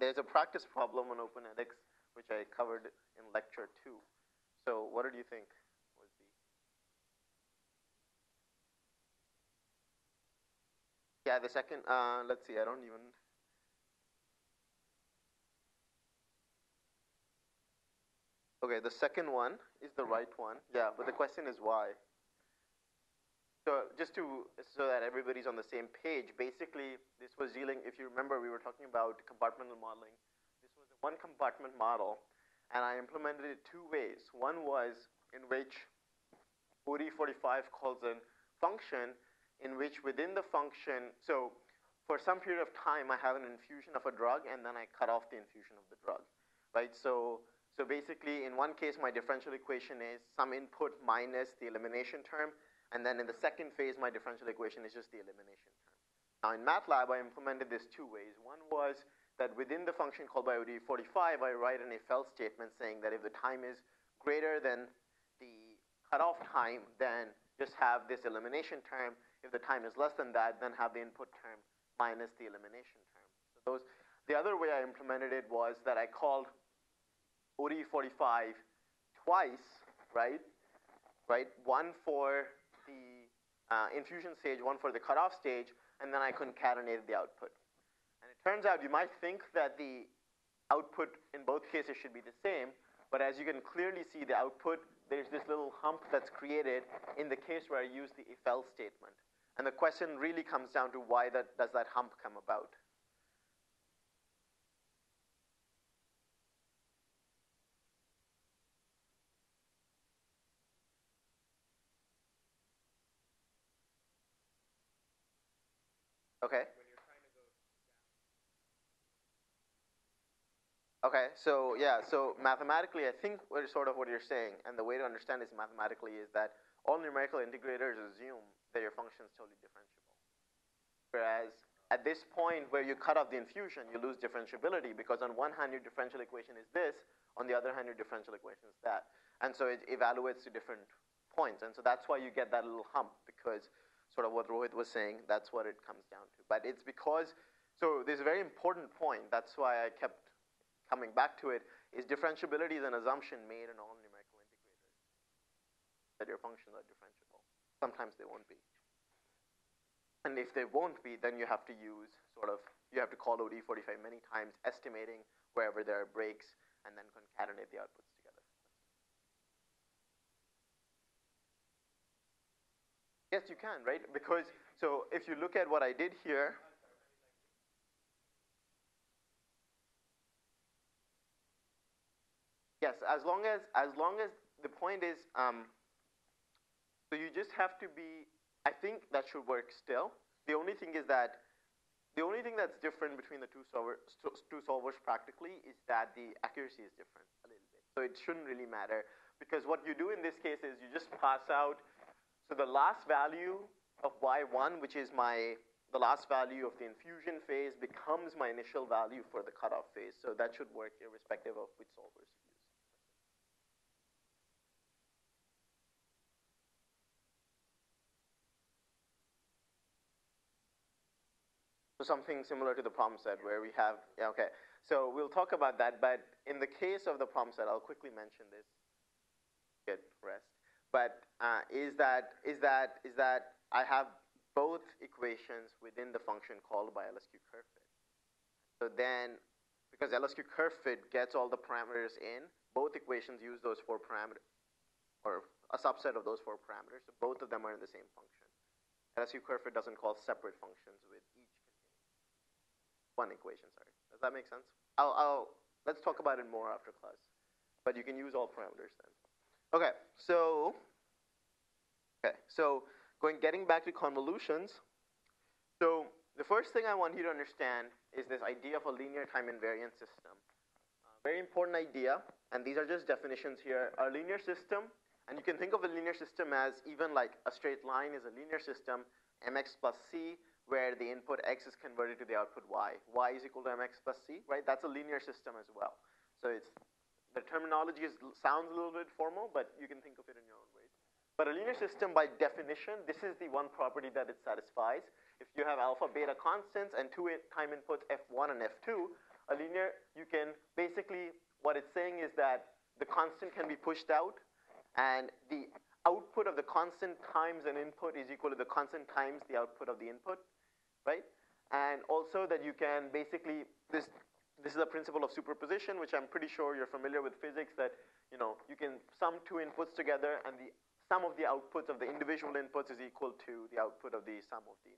there's a practice problem on OpenEdX which I covered in lecture two. So what did you think was the? Yeah, the second. Uh, let's see. I don't even. Okay, the second one is the right one. Yeah, but the question is why. So just to so that everybody's on the same page, basically this was dealing. If you remember, we were talking about compartmental modeling. This was a one compartment model, and I implemented it two ways. One was in which ODE45 calls a function in which within the function, so for some period of time, I have an infusion of a drug, and then I cut off the infusion of the drug, right? So so basically, in one case, my differential equation is some input minus the elimination term, and then in the second phase, my differential equation is just the elimination term. Now in MATLAB, I implemented this two ways. One was that within the function called by ODE45, I write an if else statement saying that if the time is greater than the cutoff time, then just have this elimination term. If the time is less than that, then have the input term minus the elimination term. So those, the other way I implemented it was that I called ODE45 twice, right? Right? One for the uh, infusion stage, one for the cutoff stage, and then I concatenated the output. And it turns out you might think that the output in both cases should be the same, but as you can clearly see the output, there's this little hump that's created in the case where I use the if else statement. And the question really comes down to why that, does that hump come about? Okay. Okay, so yeah, so mathematically, I think what is sort of what you're saying, and the way to understand this mathematically is that all numerical integrators assume that your function is totally differentiable. Whereas at this point where you cut off the infusion, you lose differentiability because on one hand your differential equation is this, on the other hand your differential equation is that. And so it evaluates to different points. And so that's why you get that little hump because sort of what Rohit was saying, that's what it comes down to. But it's because, so there's a very important point, that's why I kept coming back to it, is differentiability is an assumption made in all numerical integrators, that your functions are differentiable. Sometimes they won't be. And if they won't be, then you have to use sort of, you have to call ODE45 many times, estimating wherever there are breaks, and then concatenate the outputs Yes, you can, right? Because, so if you look at what I did here, yes, as long as, as long as the point is, um, so you just have to be, I think that should work still. The only thing is that, the only thing that's different between the two, solver, two solvers practically is that the accuracy is different a little bit. So it shouldn't really matter because what you do in this case is you just pass out so the last value of y1, which is my the last value of the infusion phase, becomes my initial value for the cutoff phase. So that should work irrespective of which solvers you use. So something similar to the problem set where we have, yeah, okay. So we'll talk about that, but in the case of the problem set, I'll quickly mention this. Get rest but uh, is that is that is that I have both equations within the function called by LSQ curve fit. So then, because LSQ curve fit gets all the parameters in, both equations use those four parameters, or a subset of those four parameters. So both of them are in the same function. LSQ curve doesn't call separate functions with each one equation. Sorry, does that make sense? I'll, I'll let's talk about it more after class, but you can use all parameters then. Okay, so okay, so going getting back to convolutions. So the first thing I want you to understand is this idea of a linear time invariant system. Uh, very important idea, and these are just definitions here. A linear system, and you can think of a linear system as even like a straight line is a linear system, mx plus c, where the input x is converted to the output y. y is equal to mx plus c, right? That's a linear system as well. So it's the terminology is, sounds a little bit formal, but you can think of it in your own ways. But a linear system, by definition, this is the one property that it satisfies. If you have alpha, beta constants and two time inputs f1 and f2, a linear, you can basically, what it's saying is that the constant can be pushed out, and the output of the constant times an input is equal to the constant times the output of the input, right? And also that you can basically, this, this is a principle of superposition, which I'm pretty sure you're familiar with physics, that you know you can sum two inputs together, and the sum of the outputs of the individual inputs is equal to the output of the sum of the